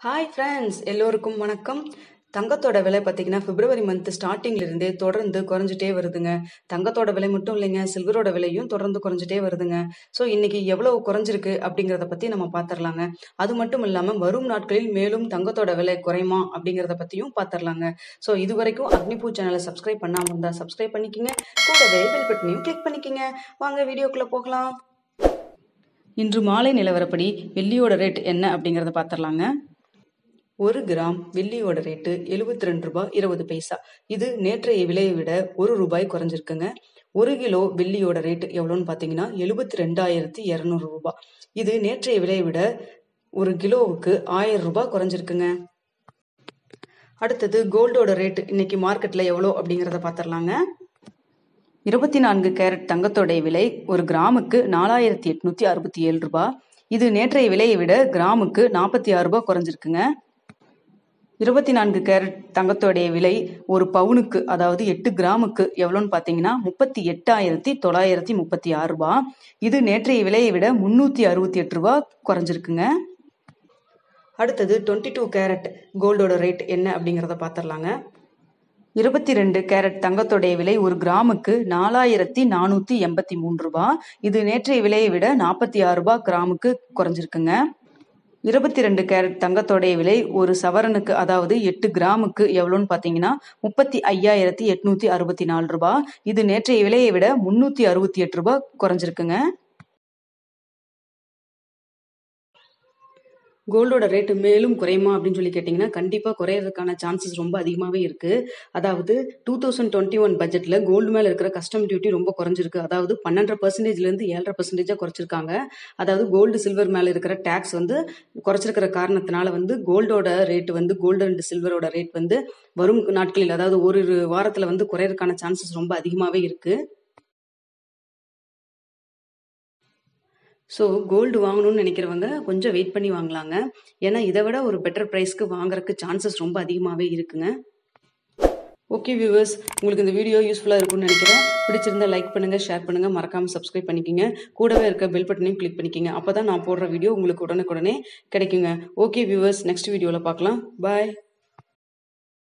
Hi friends எல்லோருக்கும் வணக்கம். தங்கத்தோட விலை பார்த்தீங்கன்னா பிப்ரவரி மந்த் ஸ்டார்டிங்லேருந்தே தொடர்ந்து குறைஞ்சிட்டே வருதுங்க. தங்கத்தோட விலை மட்டும் இல்லைங்க சில்வரோட விலையும் தொடர்ந்து குறைஞ்சிட்டே வருதுங்க. ஸோ இன்னைக்கு எவ்வளவு குறைஞ்சிருக்கு அப்படிங்கிறத பற்றி நம்ம பார்த்துடலாங்க அது மட்டும் இல்லாமல் வரும் நாட்களில் மேலும் தங்கத்தோட விலை குறையுமா அப்படிங்கிறத பற்றியும் பார்த்துடலாங்க ஸோ இது வரைக்கும் அக்னிபூ சேனலை சப்ஸ்கிரைப் பண்ணாமல் இருந்தால் சப்ஸ்கிரைப் பண்ணிக்கங்க. கூடவே பெல் பட்டனையும் கிளிக் பண்ணிக்கிங்க. வாங்க வீடியோக்குள்ளே போகலாம். இன்று மாலை நிலவரப்படி வெள்ளியோட ரேட் என்ன அப்படிங்கிறத பார்த்துடலாங்க ஒரு கிராம் வெள்ளியோட ரேட்டு எழுபத்தி ரெண்டு ரூபாய் இருபது பைசா. இது நேற்றைய விலையை விட ஒரு ரூபாய் குறைஞ்சிருக்குங்க. ஒரு கிலோ வெள்ளியோட ரேட்டு எவ்வளோன்னு பார்த்தீங்கன்னா எழுபத்தி ரெண்டாயிரத்தி இரநூறு ரூபாய். இது நேற்றைய விலையை விட ஒரு கிலோவுக்கு ஆயிரம் ரூபாய் குறைஞ்சிருக்குங்க. அடுத்தது கோல்டோட ரேட்டு இன்னைக்கு மார்க்கெட்ல எவ்வளோ அப்படிங்கிறத பார்த்துடலாங்க இருபத்தி நான்கு கேரட் தங்கத்தோடைய விலை ஒரு கிராமுக்கு நாலாயிரத்தி எட்நூத்தி அறுபத்தி ஏழு ரூபாய். இது நேற்றைய விலையை விட கிராமுக்கு நாற்பத்தி ஆறு ரூபாய் குறைஞ்சிருக்குங்க. இருபத்தி நான்கு கேரட் தங்கத்தோடைய விலை ஒரு பவுனுக்கு அதாவது எட்டு கிராமுக்கு எவ்வளோன்னு பார்த்தீங்கன்னா முப்பத்தி எட்டாயிரத்தி தொள்ளாயிரத்தி முப்பத்தி ஆறு ரூபா. இது நேற்றைய விலையை விட முந்நூற்றி அறுபத்தி எட்டு ரூபா குறைஞ்சிருக்குங்க. அடுத்தது டுவெண்ட்டி டூ கேரட் கோல்டோட ரேட் என்ன அப்படிங்கிறத பார்த்துடலாங்க இருபத்தி ரெண்டு கேரட் தங்கத்தோடைய விலை ஒரு கிராமுக்கு நாலாயிரத்தி நானூற்றி எண்பத்தி மூணு ரூபா. இது நேற்றைய விலையை விட நாற்பத்தி ஆறு ரூபா கிராமுக்கு குறைஞ்சிருக்குங்க. இருபத்தி ரெண்டு கேரட் தங்கத்தோடைய விலை ஒரு சவரனுக்கு அதாவது எட்டு கிராமுக்கு எவ்வளோன்னு பார்த்தீங்கன்னா முப்பத்தி ஐயாயிரத்தி எட்நூற்றி அறுபத்தி நாலு ரூபா இது நேற்றைய விலையை விட முந்நூற்றி அறுபத்தி எட்டு ரூபா குறைஞ்சிருக்குங்க. கோல்டோட ரேட்டு மேலும் குறையுமா அப்படின்னு சொல்லி கேட்டிங்கன்னா கண்டிப்பாக குறையிறதுக்கான சான்சஸ் ரொம்ப அதிகமாகவே இருக்குது அதாவது டூ தௌசண்ட் டுவெண்ட்டி ஒன் பட்ஜெட்டில் கோல்டு மேலே இருக்கிற கஸ்டம் டியூட்டி ரொம்ப குறைஞ்சிருக்கு. அதாவது பன்னெண்டரை பர்சன்டேஜ்லேருந்து ஏழரை பர்சன்டேஜாக குறைச்சிருக்காங்க. அதாவது கோல்டு சில்வர் மேலே இருக்கிற டேக்ஸ் வந்து குறைச்சிருக்கிற காரணத்தினால வந்து கோல்டோட ரேட் வந்து கோல்டு அண்ட் சில்வரோட ரேட் வந்து வரும் நாட்களில் அதாவது ஒரு வாரத்தில் வந்து குறையிறதுக்கான சான்சஸ் ரொம்ப அதிகமாகவே இருக்குது ஸோ கோல்டு வாங்கணும்னு நினைக்கிறவங்க கொஞ்சம் வெயிட் பண்ணி வாங்கலாங்க. ஏன்னா இதை விட ஒரு பெட்டர் ப்ரைஸ்க்கு வாங்குறதுக்கு சான்சஸ் ரொம்ப அதிகமாகவே இருக்குங்க. ஓகே வியூவர்ஸ் உங்களுக்கு இந்த வீடியோ யூஸ்ஃபுல்லாக இருக்கும்னு நினைக்கிறேன். பிடிச்சிருந்தா லைக் பண்ணுங்கள் ஷேர் பண்ணுங்கள் மறக்காமல் சப்ஸ்கிரைப் பண்ணிக்கோங்க. கூடவே இருக்க பெல் பட்டனையும் கிளிக் பண்ணிக்கோங்க. அப்போ தான் நான் போடுற வீடியோ உங்களுக்கு உடனுக்குடனே கிடைக்குங்க. ஓகே வியூவர்ஸ் நெக்ஸ்ட் வீடியோவில் பார்க்கலாம். பாய்